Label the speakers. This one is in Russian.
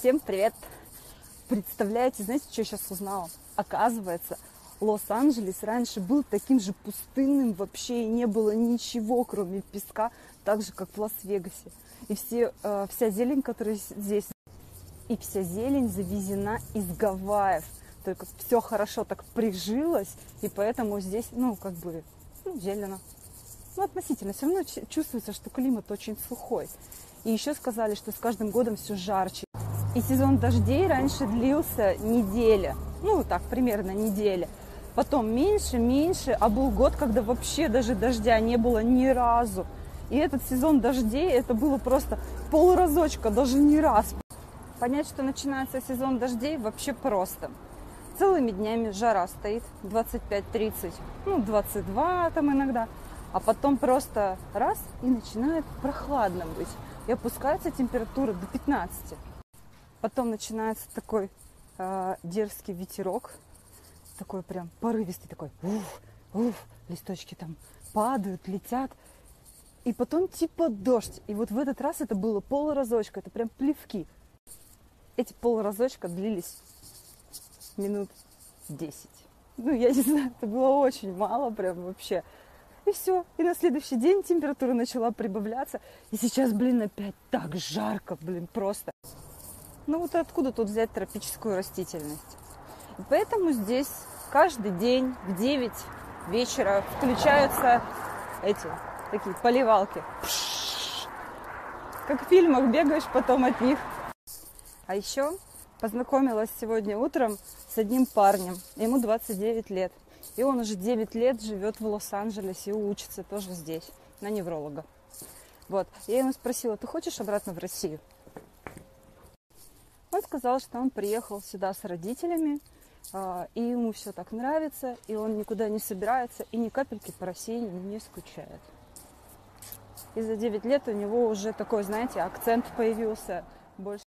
Speaker 1: Всем привет! Представляете, знаете, что я сейчас узнала? Оказывается, Лос-Анджелес раньше был таким же пустынным, вообще и не было ничего, кроме песка, так же, как в Лас-Вегасе. И все, э, вся зелень, которая здесь, и вся зелень завезена из Гавайев. Только все хорошо так прижилось, и поэтому здесь, ну, как бы, ну, зелено. Ну, относительно. Все равно чувствуется, что климат очень сухой. И еще сказали, что с каждым годом все жарче. И сезон дождей раньше длился неделя. Ну, так, примерно неделя. Потом меньше, меньше, а был год, когда вообще даже дождя не было ни разу. И этот сезон дождей, это было просто полразочка, даже не раз. Понять, что начинается сезон дождей, вообще просто. Целыми днями жара стоит, 25-30, ну, 22 там иногда. А потом просто раз и начинает прохладно быть и опускается температура до 15. Потом начинается такой э, дерзкий ветерок, такой прям порывистый, такой уф, уф, листочки там падают, летят. И потом типа дождь. И вот в этот раз это было полуразочка, это прям плевки. Эти полуразочка длились минут 10. Ну, я не знаю, это было очень мало прям вообще. И все. И на следующий день температура начала прибавляться. И сейчас, блин, опять так жарко, блин, просто. Ну вот откуда тут взять тропическую растительность? И поэтому здесь каждый день в 9 вечера включаются эти такие поливалки. Как в фильмах бегаешь потом от них. А еще познакомилась сегодня утром с одним парнем. Ему 29 лет. И он уже 9 лет живет в Лос-Анджелесе и учится тоже здесь, на невролога. Вот. Я ему спросила, ты хочешь обратно в Россию? Он сказал, что он приехал сюда с родителями, а, и ему все так нравится, и он никуда не собирается, и ни капельки по России не скучает. И за 9 лет у него уже такой, знаете, акцент появился больше